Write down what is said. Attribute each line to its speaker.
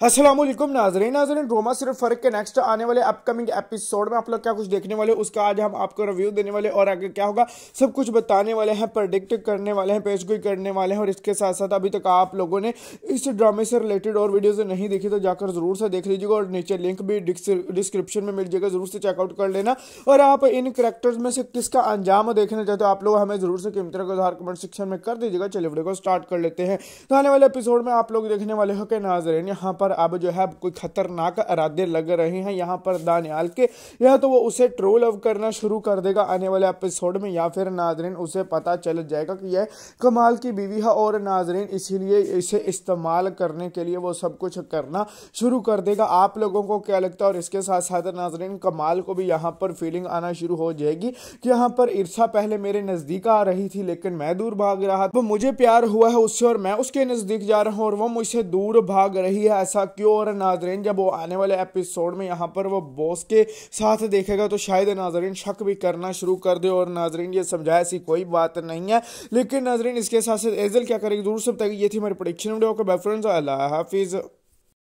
Speaker 1: असलम नाजरीन। नाजरीन, रोमा सिर्फ़ फ़र्क के नेक्स्ट आने वाले अपकमिंग एपिसोड में आप लोग क्या कुछ देखने वाले उसका आज हम आपको रिव्यू देने वाले और आगे क्या होगा, सब कुछ बताने वाले हैं प्रडिक्ट करने वाले हैं पेश गोई करने वाले हैं और इसके साथ साथ अभी तक आप लोगों ने इस ड्रामे से रिलेटेड और वीडियोज़ नहीं देखी तो जाकर ज़रूर से देख लीजिएगा और नीचे लिंक भी डिस्क्रिप्शन में मिल जाएगा, ज़रूर से चेकआउट कर लेना। और आप इन करेक्टर्स में से किसका अंजाम देखना चाहते हो, आप लोग हमें ज़रूर से कीमत उधार कमेंट सेक्शन में कर दीजिएगा, चलिए वीडियो को स्टार्ट कर लेते हैं। तो आने वाले एपिसोड में आप लोग देखने वाले हो के नाजरीन, यहाँ पर अब जो है कोई खतरनाक इरादे लग रहे हैं यहाँ पर दानियाल के। या तो वो उसे ट्रोल अव करना शुरू कर देगा आने वाले एपिसोड में, या फिर नाजरीन उसे पता चल जाएगा कि यह कमाल की बीवी है और नाजरीन इसीलिए इसे इस्तेमाल करने के लिए वो सब कुछ करना शुरू कर देगा। आप लोगों को क्या लगता है? और इसके साथ साथ नाजरीन कमाल को भी यहाँ पर फीलिंग आना शुरू हो जाएगी कि यहाँ पर ईर्षा पहले मेरे नज़दीक आ रही थी, लेकिन मैं दूर भाग रहा था। वो मुझे प्यार हुआ है उससे और मैं उसके नज़दीक जा रहा हूँ और वो मुझसे दूर भाग रही है, ऐसा क्यों और नाजरीन, जब वो आने वाले एपिसोड में यहाँ पर वो बॉस के साथ देखेगा तो शायद नाजरीन शक भी करना शुरू कर दे। और नाजरीन, ये समझाया ऐसी कोई बात नहीं है। लेकिन नाजरीन, इसके साथ साथ एजल क्या करेगी? दूर सब तक ये थी हमारी प्रोडिक्शन वीडियो के बेफ्रेंड्स अल्लाह हाफिज़